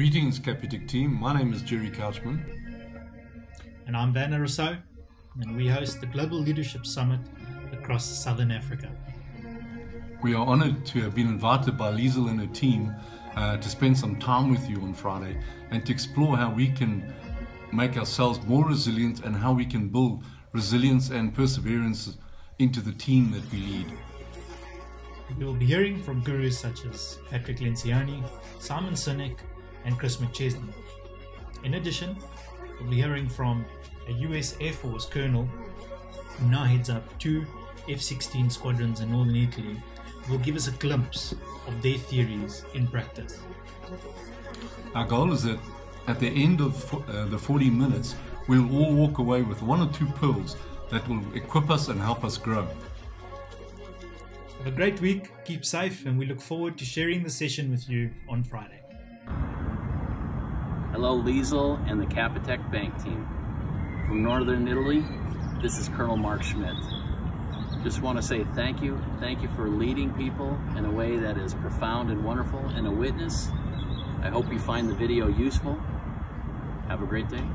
Greetings, Capitec team. My name is Jerry Couchman. And I'm Vanna Rousseau, and we host the Global Leadership Summit across Southern Africa. We are honored to have been invited by Liesel and her team uh, to spend some time with you on Friday and to explore how we can make ourselves more resilient and how we can build resilience and perseverance into the team that we lead. We will be hearing from gurus such as Patrick Lencioni, Simon Sinek, and Chris McChesney. In addition, we'll be hearing from a US Air Force colonel who now heads up two F 16 squadrons in northern Italy, who will give us a glimpse of their theories in practice. Our goal is that at the end of uh, the 40 minutes, we'll all walk away with one or two pearls that will equip us and help us grow. Have a great week, keep safe, and we look forward to sharing the session with you on Friday. Hello, Liesel and the Capitec Bank team. From Northern Italy, this is Colonel Mark Schmidt. Just want to say thank you. Thank you for leading people in a way that is profound and wonderful and a witness. I hope you find the video useful. Have a great day.